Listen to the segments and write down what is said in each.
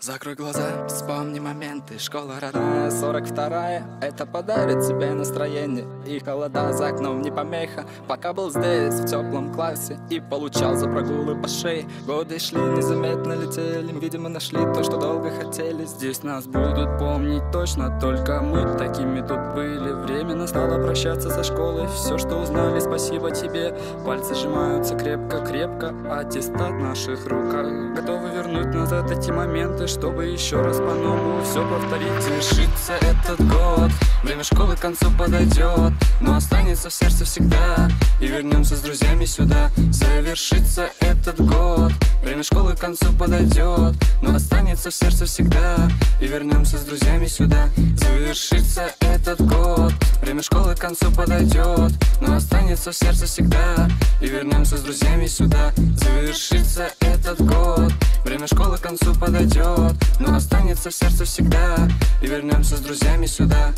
Закрой глаза, вспомни моменты. Школа родная, 42-я Это подарит тебе настроение И холода за окном. Не помеха Пока был здесь, в теплом классе. И получал за прогулы по шее. Годы шли, незаметно летели. Видимо, нашли то, что долго хотели. Здесь нас будут помнить точно Только мы. Такими тут были. Время настало прощаться со школой. Все, что узнали, спасибо тебе. Пальцы сжимаются крепко-крепко. Аттестат в наших руках Готовы вернуть назад эти моменты чтобы еще раз по-новому все повторить. Завершится этот год, время школы к концу подойдет Но останется в сердце всегда, и вернемся с друзьями сюда. Завершится этот год, время школы к концу подойдет Но останется в сердце всегда, и вернемся с друзьями сюда. Завершится этот год, время школы к концу подойдет Но останется в сердце всегда, и вернемся с друзьями сюда Завершится этот год, время школы к концу подойдет Но останется в сердце всегда. И вернемся с друзьями сюда.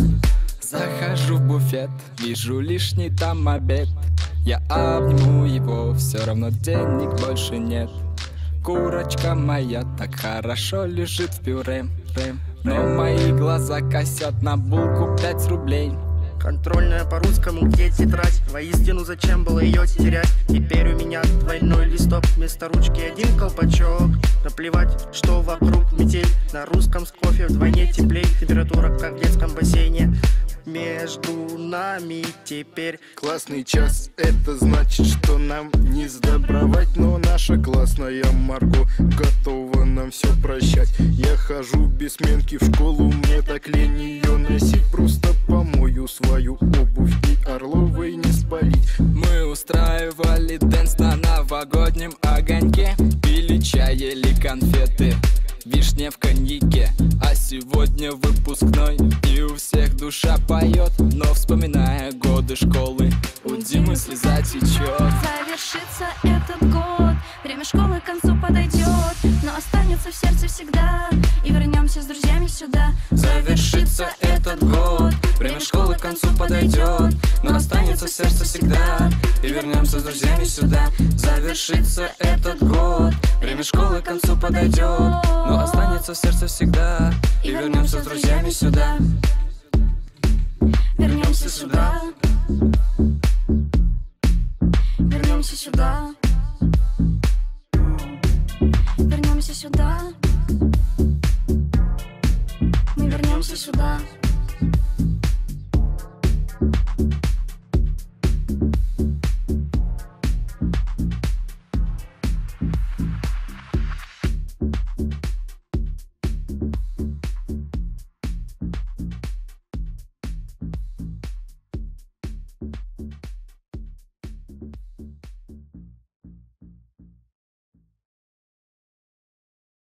Захожу в буфет, вижу лишний там обед. Я обниму его, все равно денег больше нет. Курочка моя так хорошо лежит в пюре Но мои глаза косят на булку 5 рублей Контрольная по-русскому, где тетрадь? Воистину зачем было ее терять? Теперь у меня двойной листок Вместо ручки один колпачок. Наплевать, что вокруг метель. На русском с кофе вдвойне теплей. Температура, как в детском бассейне. Между нами теперь Классный час, это значит, что нам не сдобровать. Но наша классная Марго готова нам все прощать. Я хожу без сменки в школу, мне так лень ее носить на новогоднем огоньке. Пили чай, ели конфеты вишня в коньяке. А сегодня выпускной и у всех душа поет. Но вспоминая годы школы у Димы слеза течет. Завершится этот год, время школы к концу подойдет. Но останется в сердце всегда и вернемся с друзьями сюда. Завершится этот год, время школы к концу подойдет что останется сердце всегда. И вернемся с друзьями сюда. Завершится этот год. Время школы к концу подойдет. Но останется сердце всегда. И вернемся с друзьями сюда. Вернемся сюда. Вернемся сюда. Вернемся сюда. Мы вернемся сюда.